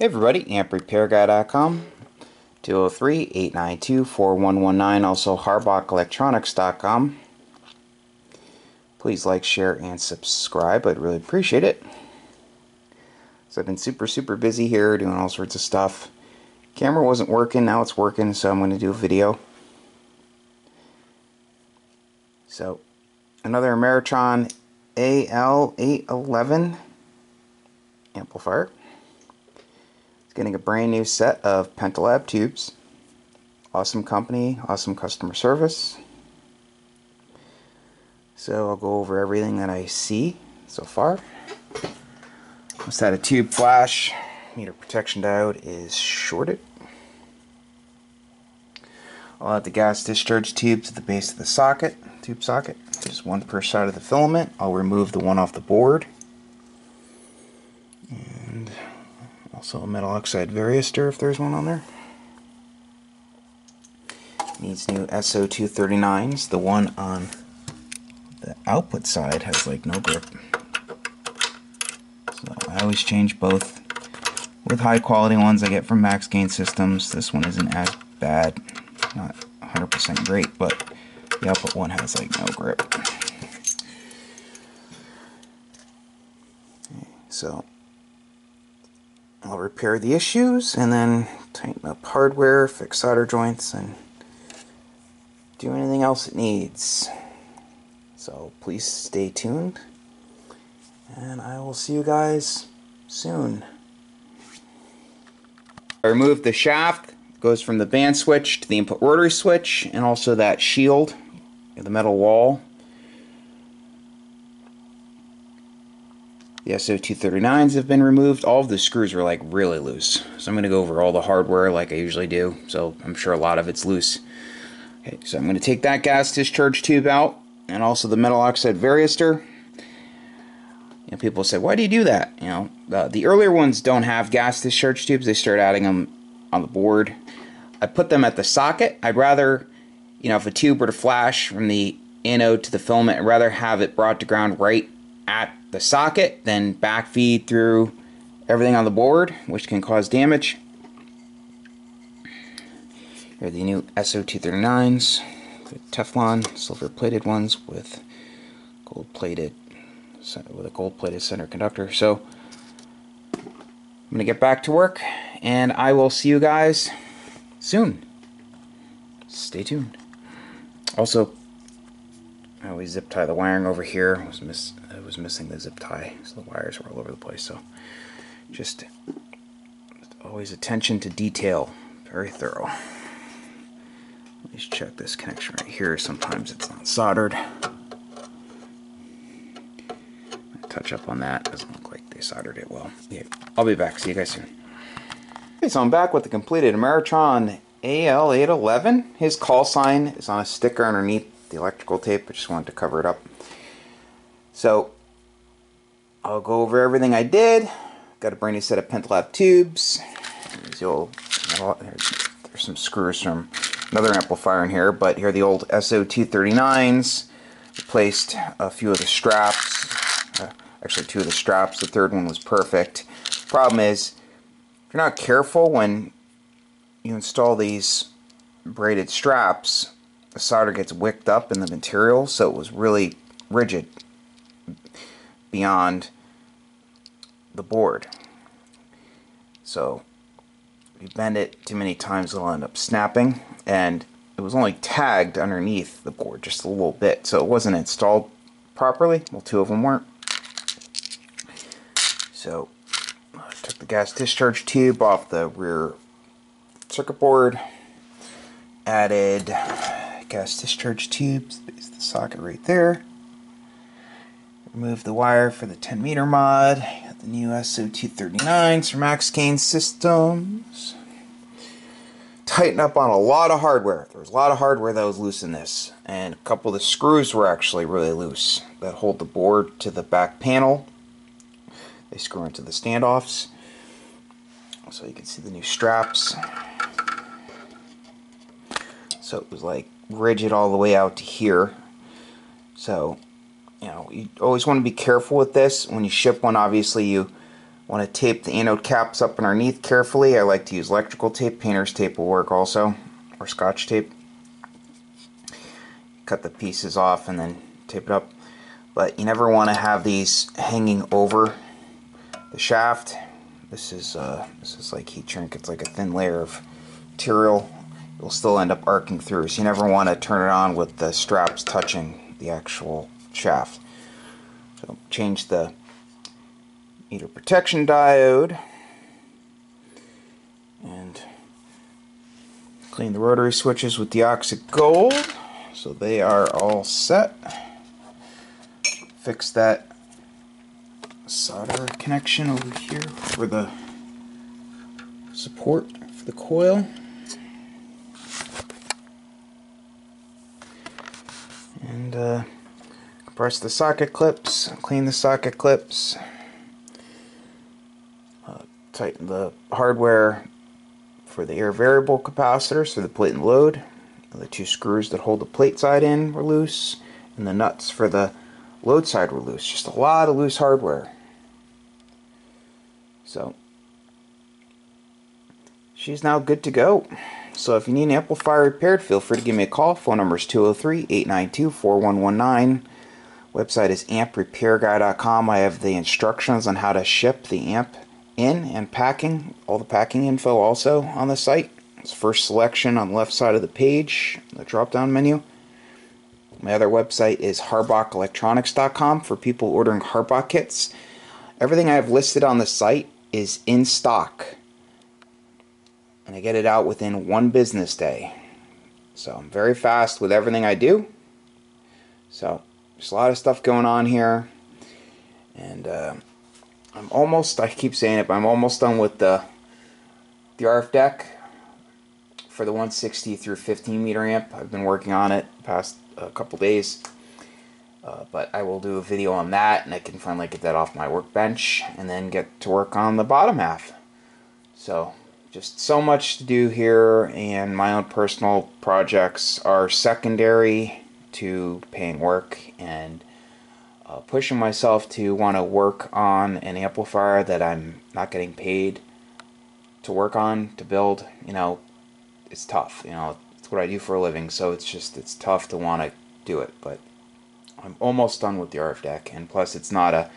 Hey everybody, amprepairguy.com, 203-892-4119, also harbachelectronics.com. Please like, share, and subscribe. I'd really appreciate it. So I've been super, super busy here doing all sorts of stuff. Camera wasn't working, now it's working, so I'm going to do a video. So, another Ameritron AL811 amplifier. Getting a brand new set of Pentalab tubes. Awesome company, awesome customer service. So I'll go over everything that I see so far. Just had a tube flash. Meter protection diode is shorted. I'll add the gas discharge tube to the base of the socket, tube socket. Just one per side of the filament. I'll remove the one off the board. Also a metal oxide varistor if there's one on there. Needs new SO239s. The one on the output side has like no grip. So I always change both. With high quality ones I get from Max Gain Systems, this one isn't as bad. Not 100% great, but the output one has like no grip. So I'll repair the issues and then tighten up hardware, fix solder joints, and do anything else it needs. So please stay tuned, and I will see you guys soon. I removed the shaft, it goes from the band switch to the input rotary switch, and also that shield, the metal wall. The SO239s have been removed. All of the screws are like really loose. So I'm going to go over all the hardware like I usually do. So I'm sure a lot of it's loose. Okay, so I'm going to take that gas discharge tube out and also the metal oxide varistor. You know, people say, why do you do that? You know, the, the earlier ones don't have gas discharge tubes. They start adding them on the board. I put them at the socket. I'd rather, you know, if a tube were to flash from the anode to the filament, I'd rather have it brought to ground right at the socket, then backfeed through everything on the board, which can cause damage. Here are the new SO239s, the Teflon silver plated ones with gold plated with a gold plated center conductor. So I'm gonna get back to work and I will see you guys soon. Stay tuned. Also, I always zip tie the wiring over here. I was miss I was missing the zip tie, so the wires were all over the place. So just, always attention to detail, very thorough. Let's check this connection right here. Sometimes it's not soldered. Touch up on that. Doesn't look like they soldered it well. Yeah, I'll be back. See you guys soon. Okay, so I'm back with the completed Ameritron AL811. His call sign is on a sticker underneath the electrical tape. I just wanted to cover it up. So I'll go over everything I did. Got a brand new set of Pentalab tubes. There's, the old, there's some screws from another amplifier in here, but here are the old SO239s. Replaced a few of the straps. Uh, actually, two of the straps. The third one was perfect. Problem is, if you're not careful when you install these braided straps, the solder gets wicked up in the material, so it was really rigid beyond the board. So if you bend it too many times, it'll end up snapping, and it was only tagged underneath the board just a little bit, so it wasn't installed properly. Well, two of them weren't. So I took the gas discharge tube off the rear circuit board, added gas discharge tubes, base the socket right there. Remove the wire for the 10 meter mod. Got the new SO239s from Max Gain Systems. Tighten up on a lot of hardware. There was a lot of hardware that was loose in this. And a couple of the screws were actually really loose that hold the board to the back panel. They screw into the standoffs. So you can see the new straps. So it was like rigid all the way out to here. So, you know, you always want to be careful with this. When you ship one, obviously you Want to tape the anode caps up underneath carefully. I like to use electrical tape. Painter's tape will work also, or scotch tape. Cut the pieces off and then tape it up. But you never want to have these hanging over the shaft. This is uh, this is like heat shrink. It's like a thin layer of material. Will still end up arcing through. So you never want to turn it on with the straps touching the actual shaft. So change the meter protection diode and clean the rotary switches with DeoxIT Gold so they are all set fix that solder connection over here for the support for the coil and uh, compress the socket clips clean the socket clips tighten the hardware for the air variable capacitor, for the plate and load. The two screws that hold the plate side in were loose, and the nuts for the load side were loose. Just a lot of loose hardware. So, she's now good to go. So if you need an amplifier repaired, feel free to give me a call. Phone number is 203-892-4119. Website is amprepairguy.com. I have the instructions on how to ship the amp in and packing, all the packing info also on the site. It's first selection on the left side of the page, the drop down menu. My other website is harbachelectronics.com for people ordering Harbach kits. Everything I have listed on the site is in stock. And I get it out within one business day. So I'm very fast with everything I do. So there's a lot of stuff going on here. And uh, I'm almost, I keep saying it, but I'm almost done with the, the RF deck for the 160 through 15 meter amp. I've been working on it past a couple days. Uh, but I will do a video on that and I can finally get that off my workbench and then get to work on the bottom half. So just so much to do here and my own personal projects are secondary to paying work and uh, pushing myself to want to work on an amplifier that I'm not getting paid to work on, to build, you know, it's tough. You know, it's what I do for a living, so it's just, it's tough to want to do it. But I'm almost done with the RF deck, and plus it's not a,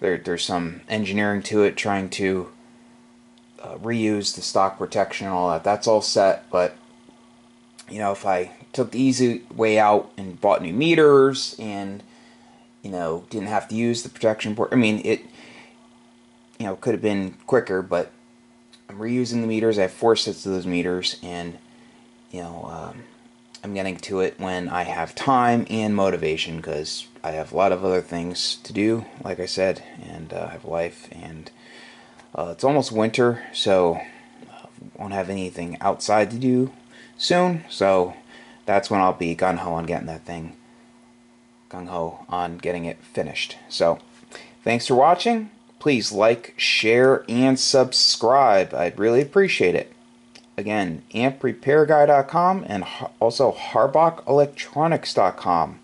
there, there's some engineering to it, trying to uh, reuse the stock protection and all that. That's all set, but, you know, if I took the easy way out and bought new meters and you know, didn't have to use the protection port. I mean, it, you know, could have been quicker, but I'm reusing the meters. I have four sets of those meters, and, you know, um, I'm getting to it when I have time and motivation because I have a lot of other things to do, like I said, and uh, I have life, and uh, it's almost winter, so uh, won't have anything outside to do soon, so that's when I'll be gung-ho on getting that thing gung ho on getting it finished. So, thanks for watching. Please like, share, and subscribe. I'd really appreciate it. Again, amprepairguy.com and also harbachelectronics.com.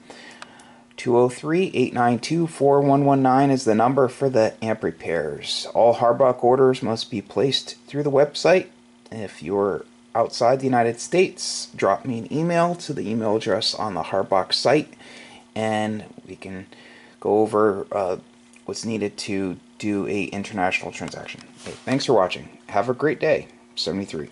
203-892-4119 is the number for the amp repairs. All Harbach orders must be placed through the website. If you're outside the United States, drop me an email to the email address on the Harbach site and we can go over uh, what's needed to do a international transaction. Okay, thanks for watching. Have a great day. 73.